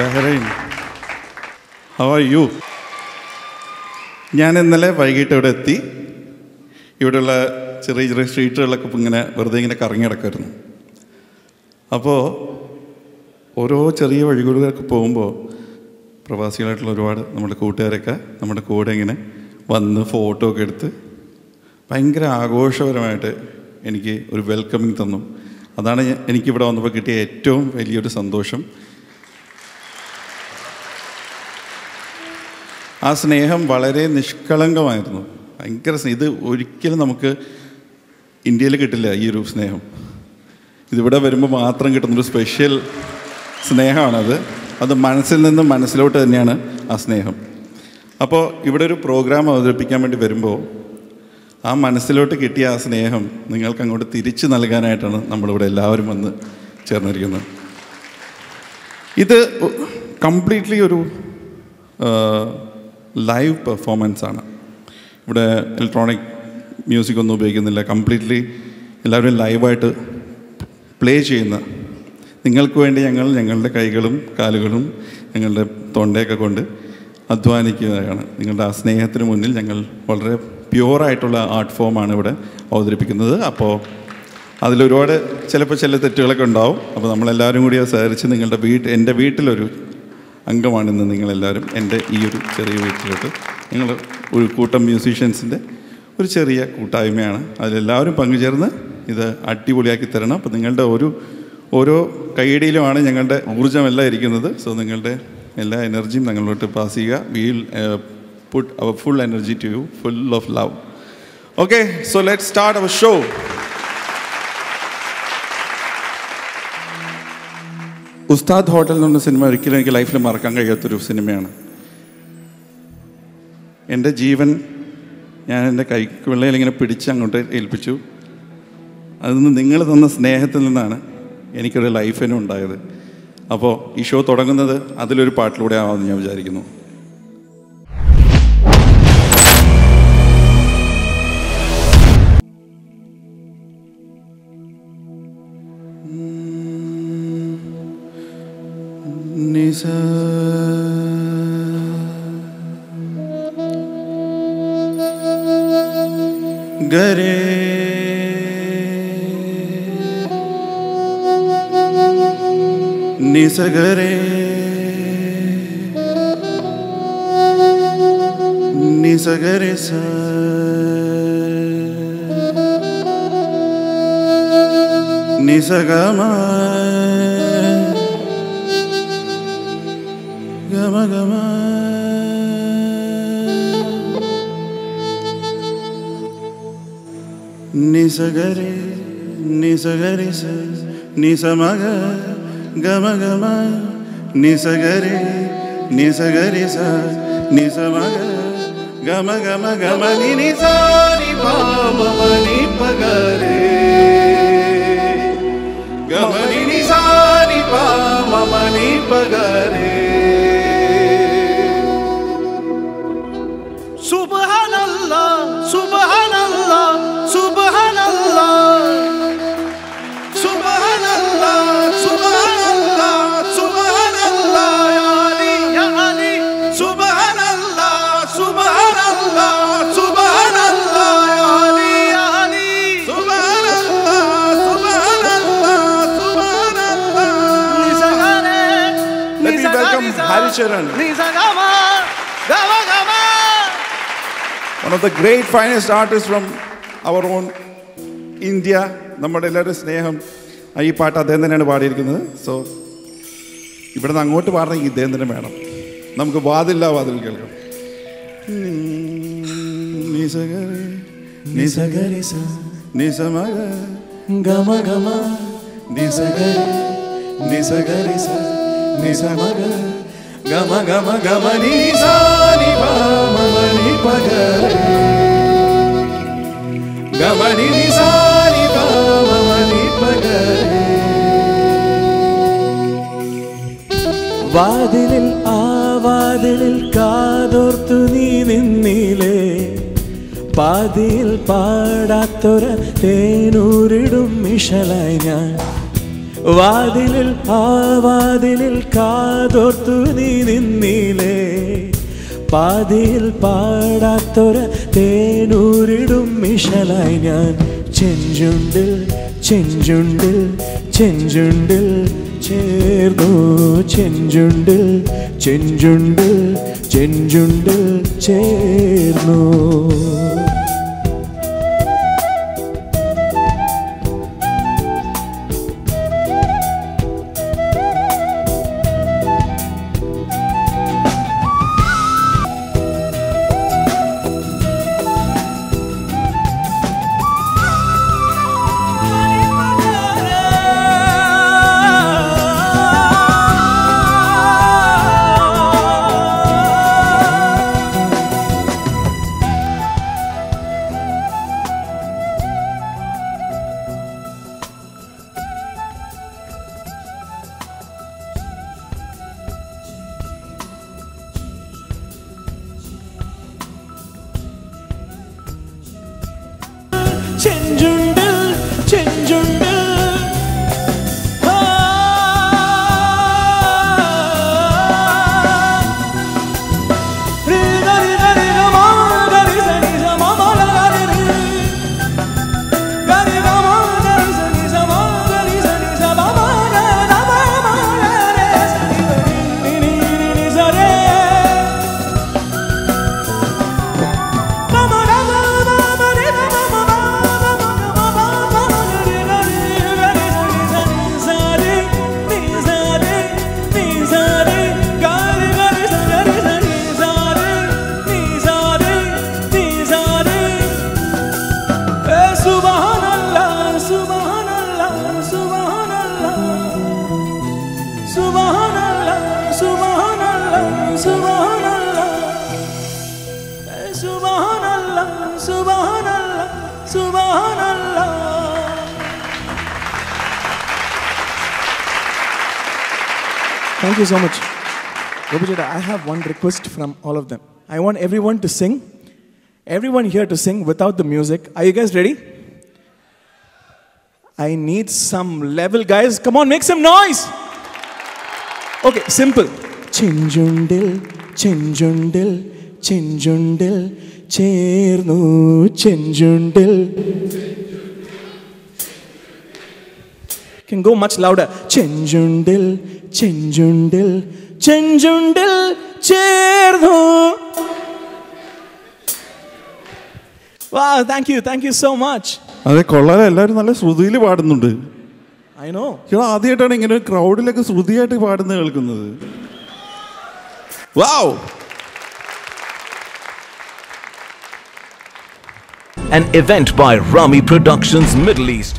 Bahrain. How are you ഞാൻ ഇന്നലെ വൈകിട്ട് ഇവിടെ എത്തി. ഇവിടെയുള്ള ചെറിയ ചെറിയ സ്ട്രീറ്റുകളിലൊക്കെ ഇങ്ങനെ വെറുതെ ഇങ്ങനെ കറങ്ങി കിടക്കുമായിരുന്നു അപ്പോൾ ഓരോ ചെറിയ വഴികളിലൊക്കെ പോകുമ്പോൾ പ്രവാസികളായിട്ടുള്ള ഒരുപാട് നമ്മുടെ കൂട്ടുകാരൊക്കെ നമ്മുടെ കൂടെ ഇങ്ങനെ വന്ന് ഫോട്ടോ ഒക്കെ എടുത്ത് ഭയങ്കര ആഘോഷപരമായിട്ട് എനിക്ക് ഒരു വെൽക്കമിങ് തന്നു. അതാണ് എനിക്കിവിടെ വന്നപ്പോൾ കിട്ടിയ ഏറ്റവും വലിയൊരു സന്തോഷം. ആ സ്നേഹം വളരെ നിഷ്കളങ്കമായിരുന്നു. ഭയങ്കര ഇത് ഒരിക്കലും നമുക്ക് ഇന്ത്യയിൽ കിട്ടില്ല ഈ ഒരു സ്നേഹം. ഇതിവിടെ വരുമ്പോൾ മാത്രം കിട്ടുന്നൊരു സ്പെഷ്യൽ സ്നേഹമാണത്. അത് മനസ്സിൽ നിന്നും മനസ്സിലോട്ട് തന്നെയാണ് ആ സ്നേഹം. അപ്പോൾ ഇവിടെ ഒരു പ്രോഗ്രാം അവതരിപ്പിക്കാൻ വേണ്ടി വരുമ്പോൾ ആ മനസ്സിലോട്ട് കിട്ടിയ ആ സ്നേഹം നിങ്ങൾക്ക് അങ്ങോട്ട് തിരിച്ചു നൽകാനായിട്ടാണ് നമ്മളിവിടെ എല്ലാവരും വന്ന് ചേർന്നിരിക്കുന്നത്. ഇത് കംപ്ലീറ്റ്ലി ഒരു ലൈവ് പെർഫോമൻസ് ആണ്. ഇവിടെ ഇലക്ട്രോണിക് മ്യൂസിക് ഒന്നും ഉപയോഗിക്കുന്നില്ല. കംപ്ലീറ്റ്ലി എല്ലാവരും ലൈവായിട്ട് പ്ലേ ചെയ്യുന്ന. നിങ്ങൾക്ക് വേണ്ടി ഞങ്ങൾ ഞങ്ങളുടെ കൈകളും കാലുകളും ഞങ്ങളുടെ തൊണ്ടയൊക്കെ കൊണ്ട് അധ്വാനിക്കുകയാണ്. നിങ്ങളുടെ ആ സ്നേഹത്തിന് മുന്നിൽ ഞങ്ങൾ വളരെ പ്യുവറായിട്ടുള്ള ആർട്ട് ഫോമാണ് ഇവിടെ അവതരിപ്പിക്കുന്നത്. അപ്പോൾ അതിലൊരുപാട് ചിലപ്പോൾ ചില തെറ്റുകളൊക്കെ ഉണ്ടാവും. അപ്പോൾ നമ്മളെല്ലാവരും കൂടി സഹകരിച്ച് നിങ്ങളുടെ വീട്ട് എന്റെ വീട്ടിലൊരു അംഗമാണിന്ന് നിങ്ങളെല്ലാവരും എന്റെ ഈ ഒരു ചെറിയ വീട്ടിലോട്ട് ഞങ്ങൾ ഒരു കൂട്ടം മ്യൂസീഷ്യൻസിന്റെ ഒരു ചെറിയ കൂട്ടായ്മയാണ്. അതിലെല്ലാവരും പങ്കുചേർന്ന് ഇത് അടിപൊളിയാക്കി തരണം. അപ്പോൾ നിങ്ങളുടെ ഒരു ഓരോ കൈയടിയിലുമാണ് ഞങ്ങളുടെ ഊർജമെല്ലാം ഇരിക്കുന്നത്. സോ നിങ്ങളുടെ എല്ലാ എനർജിയും ഞങ്ങളിലോട്ട് പാസ് ചെയ്യുക. Will put our full energy to you full of love okay so let start our show Ustad ഹോട്ടലിൽ എന്ന് പറഞ്ഞ സിനിമ ഒരിക്കലും എനിക്ക് ലൈഫിൽ മറക്കാൻ കഴിയാത്തൊരു സിനിമയാണ്. എന്റെ ജീവൻ ഞാൻ എന്റെ കൈക്കുള്ളയിൽ ഇങ്ങനെ പിടിച്ച് അങ്ങോട്ട് ഏൽപ്പിച്ചു. അതിൽ നിന്ന് നിങ്ങൾ തന്ന സ്നേഹത്തിൽ നിന്നാണ് എനിക്കൊരു ലൈഫിനും ഉണ്ടായത്. അപ്പോൾ ഈ ഷോ തുടങ്ങുന്നത് അതിലൊരു പാട്ടിലൂടെ ആവാമെന്ന് ഞാൻ വിചാരിക്കുന്നു. നിസ ഗരേ നിസഗരേ നിസഗരേ സ നിസഗമ ഗമ ഗമ നിസഗരേ നിസഗരേ സ നിസമഗ ഗമ ഗമ നിസഗരേ നിസഗരേ സ നിസമഗ ഗമ ഗമ ഗമ നി നിസാരി പാമ മനി പഗരേ ഗമ നി നിസാരി പാമ മനി Gama, Gama. One of the great finest artist from our own India നമ്മുടെ എല്ലാവരുടെ സ്നേഹം. ഈ പാട്ട് അദ്ദേഹം തന്നെയാണ് പാടിയിരിക്കുന്നത്. സോ ഇവിടെ നിന്ന് അങ്ങോട്ട് പാടണമെങ്കിൽ ഇദ്ദേഹം തന്നെ വേണം. നമുക്ക് വാതില്ല വാതിൽ കേൾക്കാം. നിസമഗ, ഗമ ഗമ. നിസഗരി നിസഗരി സ നി നി സ നി പ മ മ നി പ ഗ രെ. വാതിലിൽ ആ കാതോർത്തു നീ നിന്നിലേ പാതിയിൽ പാടാത്തൊര തേനൂരിടും മിഷലായി ഞാൻ. വാതിലിൽ ആ വാതിലിൽ കാതോർത്തു നീ നിന്നിലേ പാതിയിൽ പാടാത്തൊര തേനൂരിടും മിഷലായി ഞാൻ. ചെഞ്ചുണ്ടിൽ ചെഞ്ചുണ്ടിൽ ചെഞ്ചുണ്ടിൽ ചേർന്നു. ചെഞ്ചുണ്ടിൽ ചെഞ്ചുണ്ടിൽ ചെഞ്ചുണ്ടിൽ ചേർന്നു. Thank you so much. Gopijada, I have one request from all of them. I want everyone to sing. Everyone here to sing without the music. Are you guys ready? I need some level, guys. Come on, make some noise. Okay, simple. ചെഞ്ചുണ്ടിൽ ചെഞ്ചുണ്ടിൽ ചെഞ്ചുണ്ടിൽ ചേർന്നു ചെഞ്ചുണ്ടിൽ Can go much louder. ചെഞ്ചുണ്ടിൽ ചെഞ്ചുണ്ടിൽ ചെഞ്ചുണ്ടിൽ ചേർന്നു Wow, thank you, thank you so much. അതെ കൊള്ളാതെ എല്ലാവരും നല്ല ശ്രുതിയിൽ പാടുന്നുണ്ട് I know. ഇവിടെ ആദ്യമായിട്ടാണ് ഇങ്ങനെ ഒരു ക്രൗഡിലൊക്കെ ശ്രുതിയായിട്ട് പാടുന്നത് കേൾക്കുന്നത് വാവ് An event by Rami Productions Middle East